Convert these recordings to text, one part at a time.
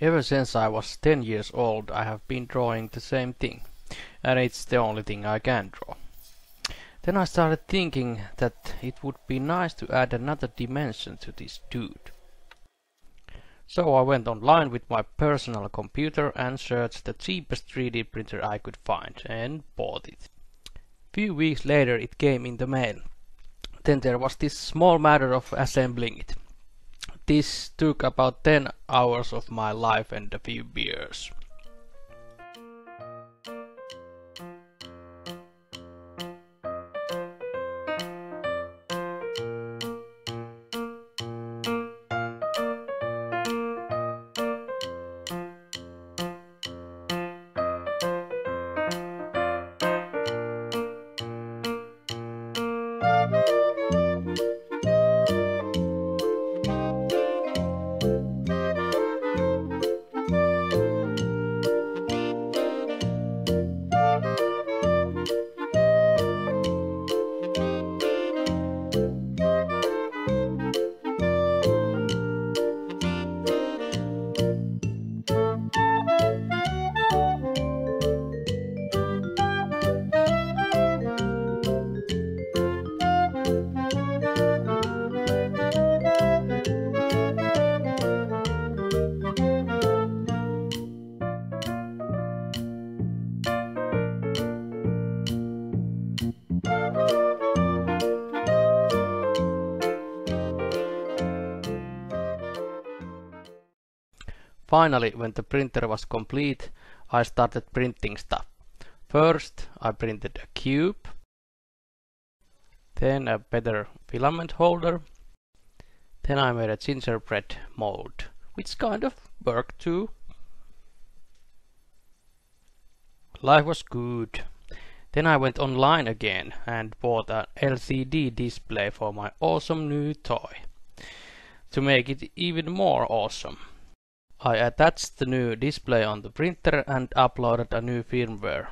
Ever since I was 10 years old I have been drawing the same thing, and it's the only thing I can draw. Then I started thinking that it would be nice to add another dimension to this dude. So I went online with my personal computer and searched the cheapest 3D printer I could find and bought it. Few weeks later it came in the mail. Then there was this small matter of assembling it. This took about 10 hours of my life and a few beers. Finally, when the printer was complete, I started printing stuff. First, I printed a cube, then a better filament holder, then I made a gingerbread mold, which kind of worked too. Life was good. Then I went online again and bought an LCD display for my awesome new toy. To make it even more awesome. I attached the new display on the printer and uploaded a new firmware.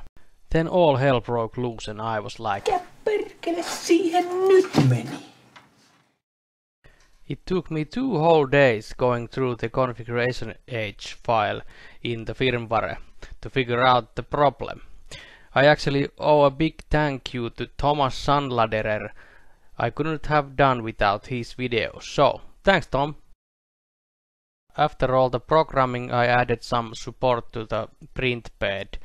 Then all hell broke loose and I was like... It took me two whole days going through the configuration H file in the firmware to figure out the problem. I actually owe a big thank you to Thomas Sanladerer. I couldn't have done without his videos. So, thanks Tom! After all the programming I added some support to the print bed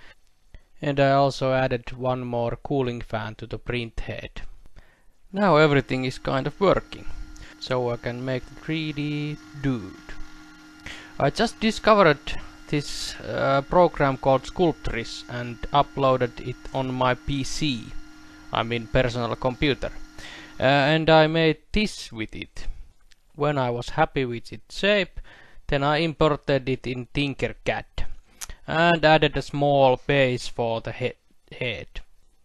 and I also added one more cooling fan to the print head. Now everything is kind of working, so I can make the 3D dude. I just discovered this uh, program called Sculptris and uploaded it on my PC, I mean personal computer, uh, and I made this with it. When I was happy with its shape, then I imported it in Tinkercad and added a small base for the he head.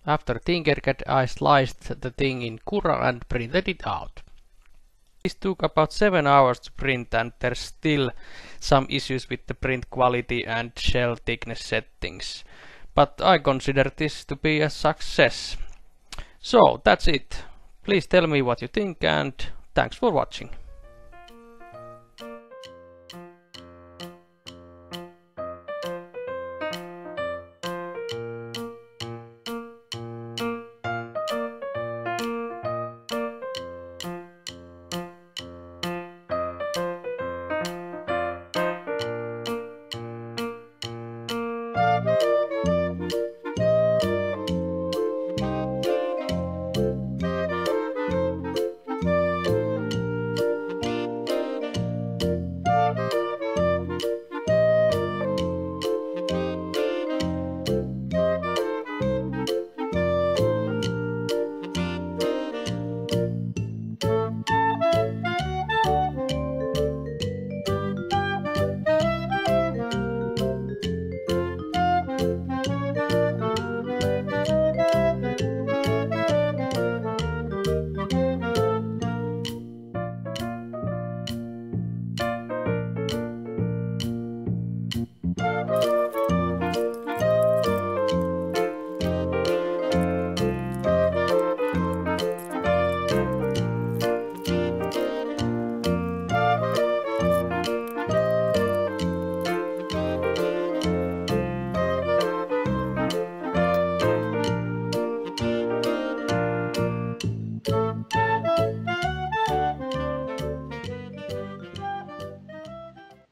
After Tinkercad I sliced the thing in Cura and printed it out. This took about 7 hours to print and there's still some issues with the print quality and shell thickness settings. But I consider this to be a success. So that's it. Please tell me what you think and thanks for watching.